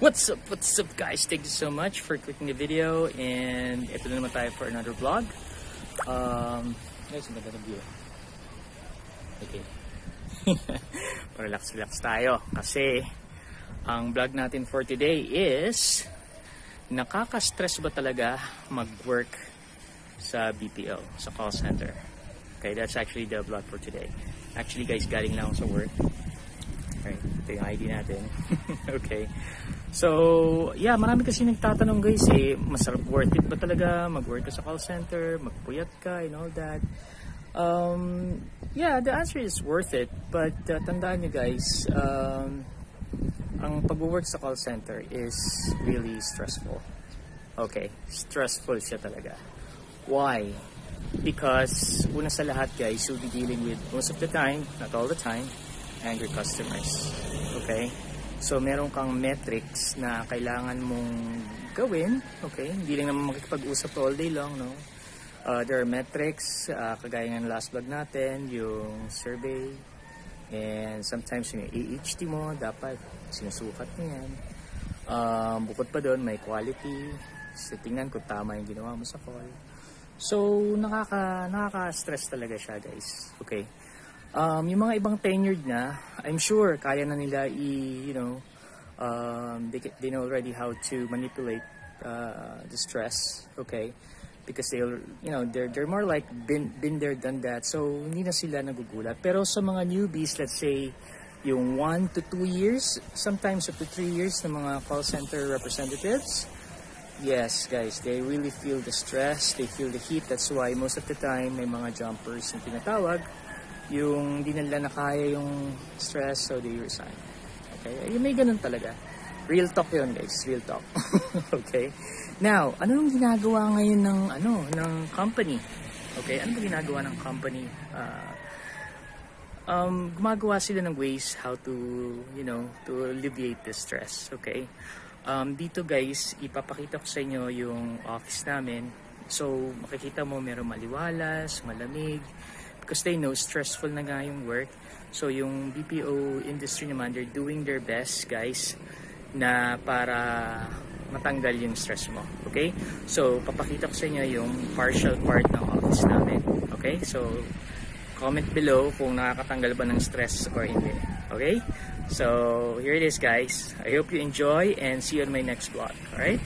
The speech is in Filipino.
What's up, what's up guys? Thank you so much for clicking the video and ito na naman tayo for another vlog. Um, guys, ang ganda view. Okay. relax, relax tayo kasi ang vlog natin for today is nakaka-stress ba talaga mag-work sa BPO, sa call center? Okay, that's actually the vlog for today. Actually guys, galing lang sa work. Okay, ito yung ID natin. okay. So, yeah, marami kasi nagtatanong guys eh, masarap worth it ba talaga mag-work ka sa call center, magpuyat ka and all that. Um, yeah, the answer is worth it. But uh, tandaan nyo guys, um, ang pag-work sa call center is really stressful. Okay, stressful siya talaga. Why? Because una sa lahat guys, you'll be dealing with most of the time, not all the time, angry customers. Okay? So, meron kang metrics na kailangan mong gawin. Okay? Hindi lang naman makikipag-usap all day long, no? Uh, there are metrics, uh, kagaya ng last vlog natin, yung survey, and sometimes yung AHT mo, dapat sinusukat mo yan. Um, bukod pa doon, may quality, so tingnan kung tama yung ginawa mo sa call. So, nakaka, nakaka-stress talaga siya, guys. Okay? Um, yung mga ibang tenured na, I'm sure kaya na nila i, you know, um, they, they know already how to manipulate uh, the stress, okay? Because they, you know, they're, they're more like been, been there, done that. So, hindi na sila nagugulat. Pero sa mga newbies, let's say, yung 1 to 2 years, sometimes up to 3 years ng mga call center representatives, yes, guys, they really feel the stress, they feel the heat. That's why most of the time, may mga jumpers yung tinatawag yung di nila nakaya yung stress so they resign. Okay? Yung may ganun talaga. Real talk yun guys, real talk. okay? Now, ano yung ginagawa ngayon ng ano, ng company? Okay, ano ba ginagawa ng company? Uh, um, gumagawa sila ng ways how to, you know, to alleviate the stress. Okay? Um, dito guys, ipapakita ko sa inyo yung office namin. So, makikita mo meron maliwalas, malamig, because they know stressful na nga yung work. So yung BPO industry naman, they're doing their best guys na para matanggal yung stress mo. Okay? So papakita ko sa inyo yung partial part ng office namin. Okay? So comment below kung nakakatanggal ba ng stress or hindi. Okay? So here it is guys. I hope you enjoy and see you on my next vlog. Alright?